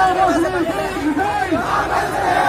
Hey!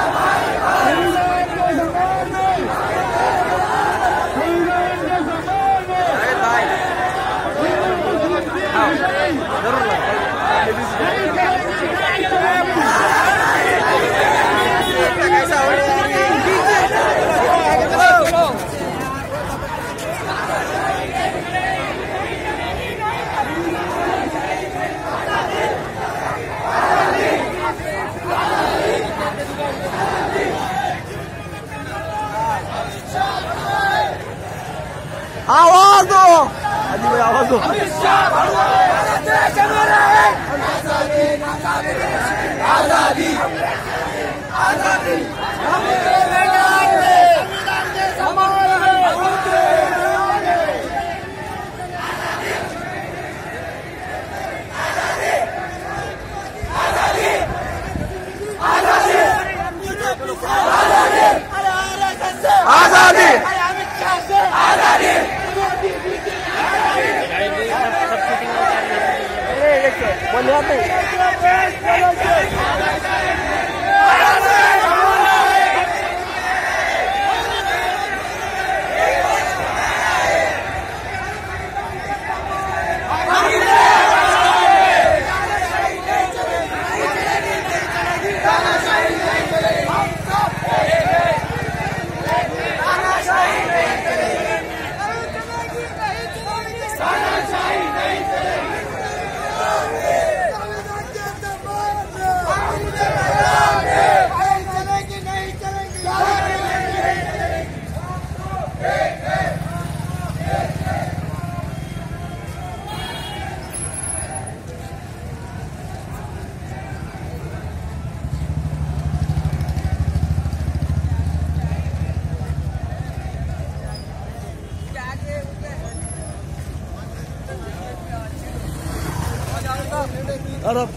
हाजी आज़ादी। आज़ादी। Vuelve a あら